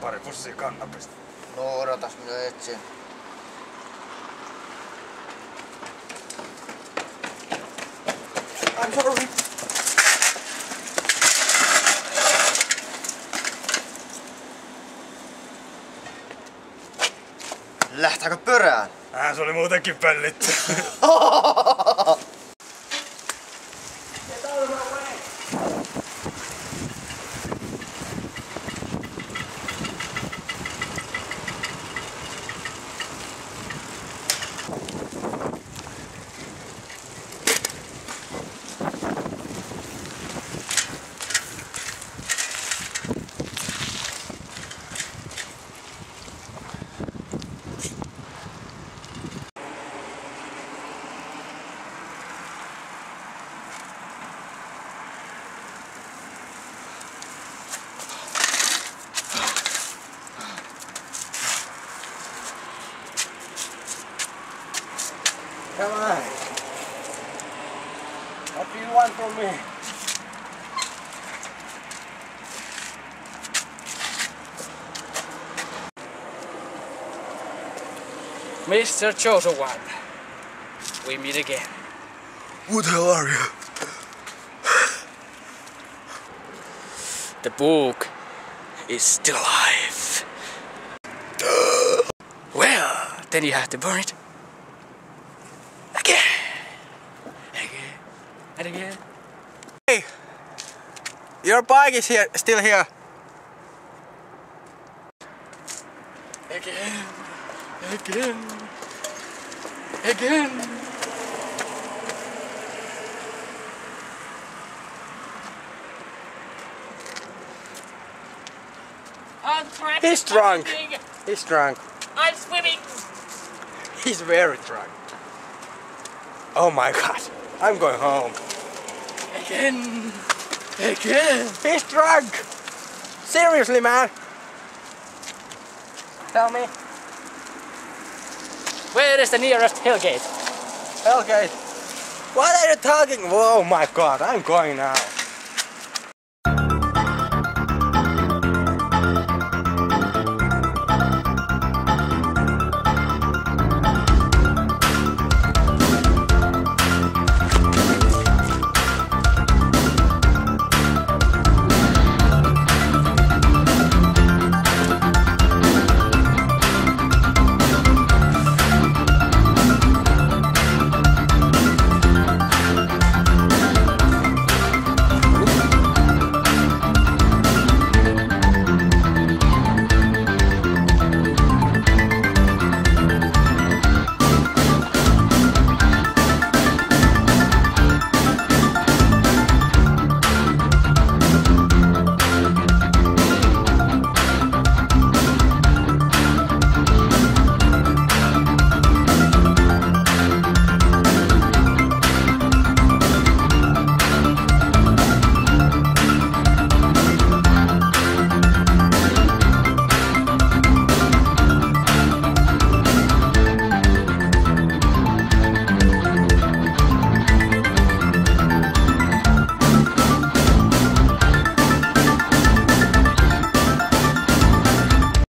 pari pussia kannabista. No odotas minä etsin. I'm sorry. Lähtääkö pörään? Äh, se oli muutenkin pöllitty. Come on. What do you want from me? Mr. Chosen One, we meet again. Who the hell are you? The book is still alive. well, then you have to burn it. Again. Again. And again. Hey! Your bike is here, still here. Again. Again. Again. I'm trapped. He's drunk. I'm. He's drunk. I'm swimming. He's very drunk. Oh my god. I'm going home. Again. Again. He's drug. Seriously, man? Tell me. Where is the nearest hellgate? Hellgate. What are you talking? Oh my god, I'm going now.